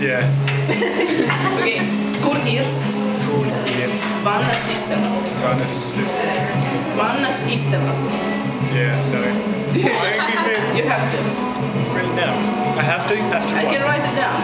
Yeah. okei, Kurgir, Cool. Vanna vannas Vanna, Honestly. Vanna istuma. Yeah. No. You have to, right now. I have to. Have to. I what? can write it down.